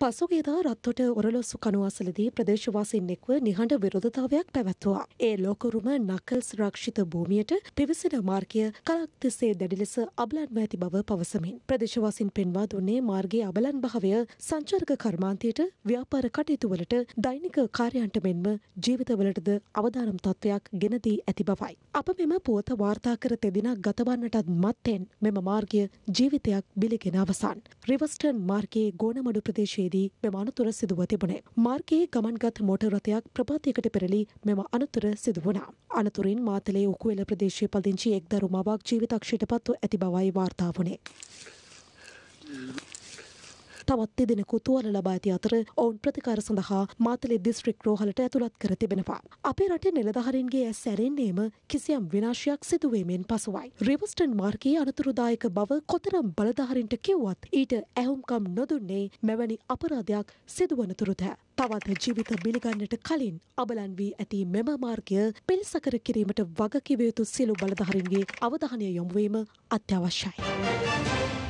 පසුගේදා රත්තොට ඔරලොස්සු කනුවසලදී ප්‍රදේශවාසින් එක්ව නිහඬ විරෝධතාවයක් පැවැත්තුවා. ඒ ලෝකරුම නකල්ස් රක්ෂිත භූමියට පිවිසෙන මාර්ගය කලක් තිස්සේ දැඩි ලෙස අබලන්ව ඇති බව පවසමින්. ප්‍රදේශවාසින් පෙන්වා දුන්නේ මාර්ගයේ අබලන් භාවය සංචර්ග කර්මාන්තයට ව්‍යාපාර කටයුතුවලට දෛනික කාර්යන්ට මෙන්ම ජීවිතවලටද අවධානම් තත්ත්වයක් ගෙනදී ඇති බවයි. අප මෙම පුවත වාර්තා කර තෙදිනක් ගතවන්නටත් මත්තෙන් මෙම මාර්ගය ජීවිතයක් බිලිගෙන අවසන්. රිවස්ටර්න් මාර්ගයේ ගෝනමඩු ප්‍රදේශයේදී මෙම අනතුර සිදුව තිබුණේ. මාර්ගයේ ගමන්ගත් මෝටර් රථයක් ප්‍රපාතයකට පෙරළි මෙම අනතුර සිදු වුණා. අනතුරින් මාතලේ උකුවෙල ප්‍රදේශයේ පදිංචි එක් දරු මවක් ජීවිතක්ෂයට පත්ව ඇති බවයි වාර්තා වුණේ. තවත් තිදෙනෙකු තුවල ලබා ඇති අතර ඔවුන් ප්‍රතිකාර සඳහා මාතලේ දිස්ත්‍රික් රෝහලට ඇතුළත් කර තිබෙනවා. අපේ රටේ නිලධහරින්ගේ ඇස් සැරෙන්නේම කිසියම් විනාශයක් සිදුවීමෙන් පසුවයි. රිවස්ටන් මාර්ගයේ අනතුරුදායක බව කොතරම් බලධහරින්ට කිව්වත් ඊට ඇහුම්කම් නොදුන්නේ මෙවැනි අපරාධයක් සිදුවනතුරුද. තවත් ජීවිත බිලිගන්නට කලින් අබලන් වී ඇති මෙම මාර්ගය පිළිසකර කිරීමට වගකිවයුතු සියලු බලධහරින්ගේ අවධානය යොමුවීම අත්‍යවශ්‍යයි.